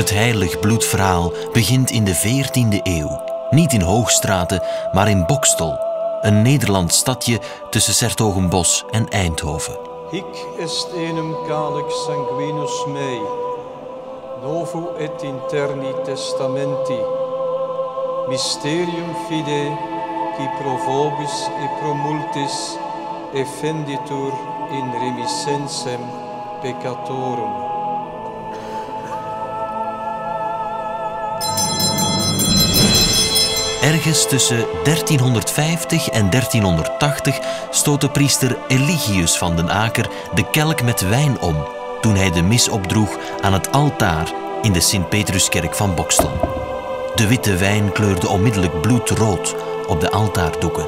Het heilig bloedverhaal begint in de 14e eeuw. Niet in Hoogstraten, maar in Bokstel, een Nederlands stadje tussen Sertogenbos en Eindhoven. Hic est enum calix sanguinus mei, novo et interni testamenti, mysterium fide, qui pro vobis et pro multis effenditur in remissensem peccatorum. Ergens tussen 1350 en 1380 stoot de priester Eligius van den Aker de kelk met wijn om toen hij de mis opdroeg aan het altaar in de Sint-Petruskerk van Bokstel. De witte wijn kleurde onmiddellijk bloedrood op de altaardoeken.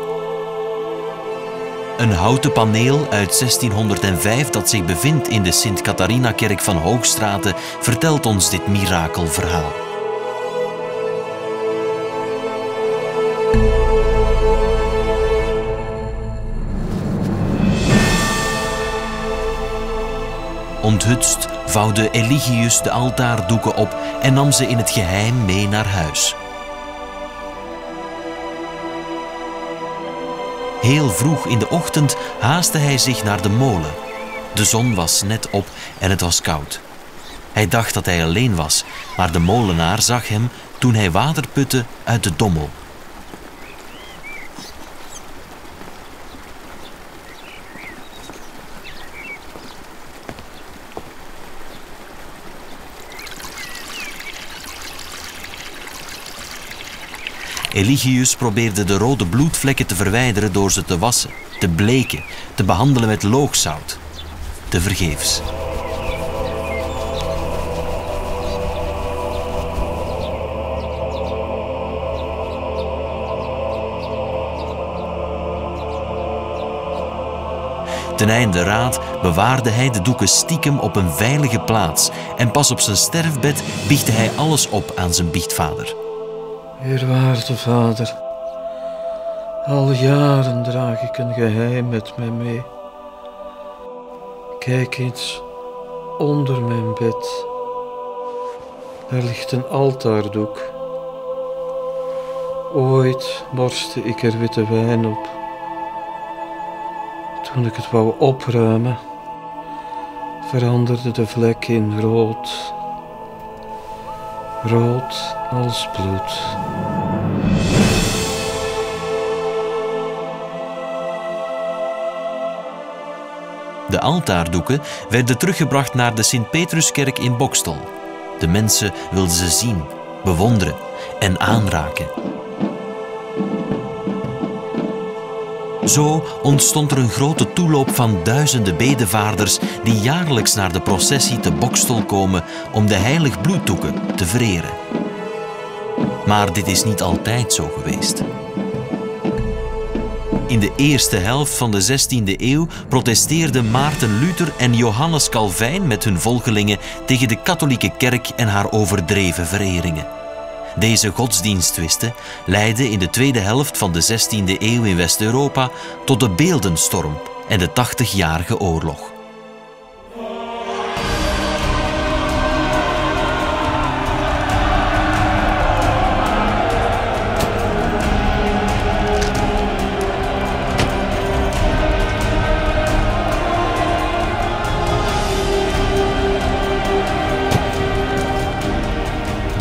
Een houten paneel uit 1605 dat zich bevindt in de Sint-Catharina-kerk van Hoogstraten vertelt ons dit mirakelverhaal. Onthutst vouwde Eligius de altaardoeken op en nam ze in het geheim mee naar huis. Heel vroeg in de ochtend haastte hij zich naar de molen. De zon was net op en het was koud. Hij dacht dat hij alleen was, maar de molenaar zag hem toen hij water putte uit de dommel. Eligius probeerde de rode bloedvlekken te verwijderen door ze te wassen, te bleken, te behandelen met loogzout. Te vergeefs. Ten einde raad bewaarde hij de doeken stiekem op een veilige plaats en pas op zijn sterfbed biechtte hij alles op aan zijn biechtvader. Eerwaarde vader, al jaren draag ik een geheim met mij mee. Kijk eens onder mijn bed. Daar ligt een altaardoek. Ooit morste ik er witte wijn op. Toen ik het wou opruimen, veranderde de vlek in rood. Rood als bloed. De altaardoeken werden teruggebracht naar de Sint-Petruskerk in Bokstel. De mensen wilden ze zien, bewonderen en aanraken. Zo ontstond er een grote toeloop van duizenden bedevaarders die jaarlijks naar de processie te Bokstel komen om de heilig bloeddoeken te vereren. Maar dit is niet altijd zo geweest. In de eerste helft van de 16e eeuw protesteerden Maarten Luther en Johannes Calvijn met hun volgelingen tegen de katholieke kerk en haar overdreven vereringen. Deze godsdiensttwisten leidden in de tweede helft van de 16e eeuw in West-Europa tot de Beeldenstorm en de 80-jarige oorlog.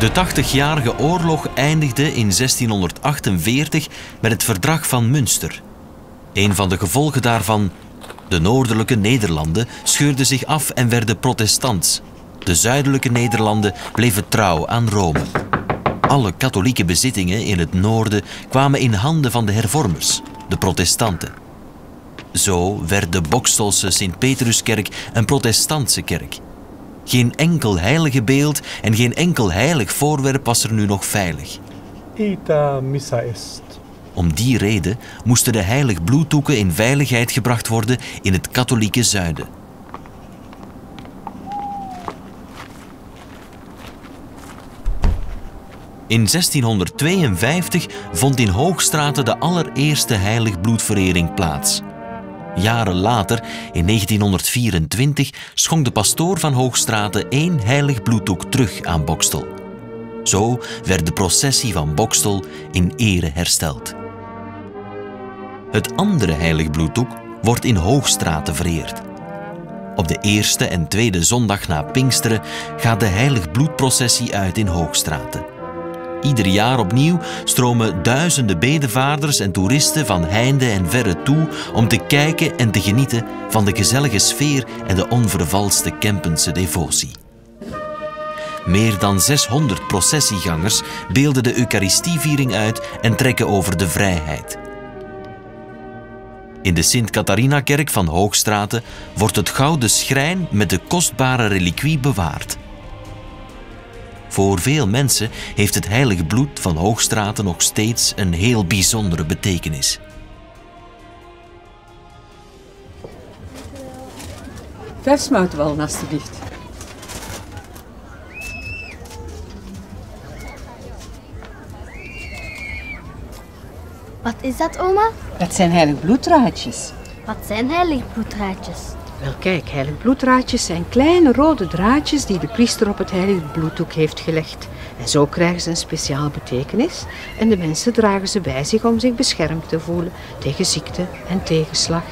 De 80-jarige oorlog eindigde in 1648 met het Verdrag van Münster. Een van de gevolgen daarvan, de noordelijke Nederlanden, scheurden zich af en werden protestants. De zuidelijke Nederlanden bleven trouw aan Rome. Alle katholieke bezittingen in het noorden kwamen in handen van de hervormers, de protestanten. Zo werd de Bokstelse Sint-Petruskerk een protestantse kerk. Geen enkel heilige beeld en geen enkel heilig voorwerp was er nu nog veilig. Ita missa est. Om die reden moesten de heilig bloeddoeken in veiligheid gebracht worden in het katholieke zuiden. In 1652 vond in Hoogstraten de allereerste heilig bloedverering plaats. Jaren later, in 1924, schonk de pastoor van Hoogstraten één heilig bloeddoek terug aan Bokstel. Zo werd de processie van Bokstel in ere hersteld. Het andere heilig bloeddoek wordt in Hoogstraten vereerd. Op de eerste en tweede zondag na Pinksteren gaat de heilig bloedprocessie uit in Hoogstraten. Ieder jaar opnieuw stromen duizenden bedevaarders en toeristen van heinde en verre toe om te kijken en te genieten van de gezellige sfeer en de onvervalste Kempense devotie. Meer dan 600 processiegangers beelden de Eucharistieviering uit en trekken over de vrijheid. In de Sint-Catharina-kerk van Hoogstraten wordt het gouden schrijn met de kostbare reliquie bewaard. Voor veel mensen heeft het heilige bloed van Hoogstraten nog steeds een heel bijzondere betekenis. Versmoutwallen, alstublieft. Wat is dat, oma? Dat zijn heilig bloeddraadjes. Wat zijn heilige bloeddraadjes? Wel kijk, heilig bloeddraadjes zijn kleine rode draadjes die de priester op het heilige bloeddoek heeft gelegd. En zo krijgen ze een speciale betekenis en de mensen dragen ze bij zich om zich beschermd te voelen tegen ziekte en tegenslag.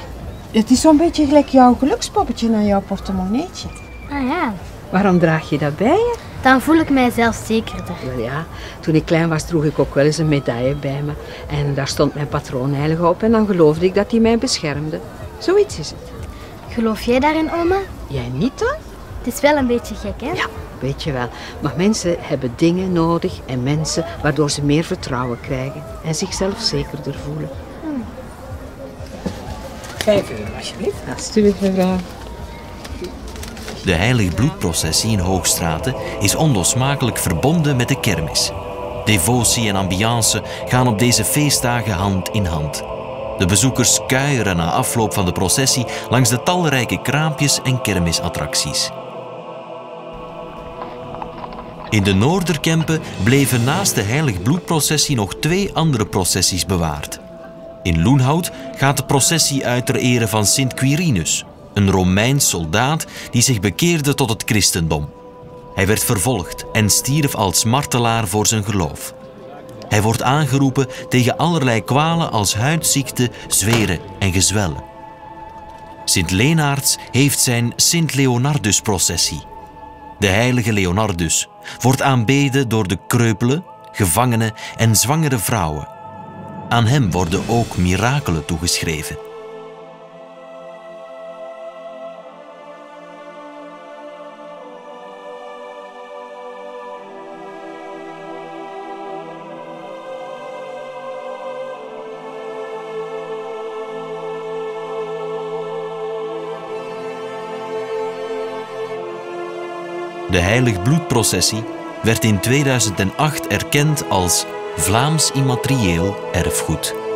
Het is zo'n beetje gelijk jouw gelukspoppetje naar jouw portemonneetje. Ah ja, Waarom draag je dat bij je? dan voel ik mij zelf zekerder. Wel ja, toen ik klein was droeg ik ook wel eens een medaille bij me. En daar stond mijn patroon heilig op en dan geloofde ik dat hij mij beschermde. Zoiets is het. Geloof jij daarin, oma? Jij niet dan? Het is wel een beetje gek, hè? Ja, weet je wel. Maar mensen hebben dingen nodig en mensen waardoor ze meer vertrouwen krijgen en zichzelf zekerder voelen. Vijf euro, alsjeblieft. Alsjeblieft, mevrouw. De heilig bloedprocessie in Hoogstraten is onlosmakelijk verbonden met de kermis. Devotie en ambiance gaan op deze feestdagen hand in hand. De bezoekers kuieren na afloop van de processie langs de talrijke kraampjes en kermisattracties. In de Noorderkempen bleven naast de heilig bloedprocessie nog twee andere processies bewaard. In Loenhout gaat de processie uit ter ere van Sint Quirinus, een Romeins soldaat die zich bekeerde tot het christendom. Hij werd vervolgd en stierf als martelaar voor zijn geloof. Hij wordt aangeroepen tegen allerlei kwalen als huidziekte, zweren en gezwellen. Sint Lenaerts heeft zijn Sint Leonardus-processie. De heilige Leonardus wordt aanbeden door de kreupele, gevangenen en zwangere vrouwen. Aan hem worden ook mirakelen toegeschreven. De Heilig Bloedprocessie werd in 2008 erkend als Vlaams immaterieel erfgoed.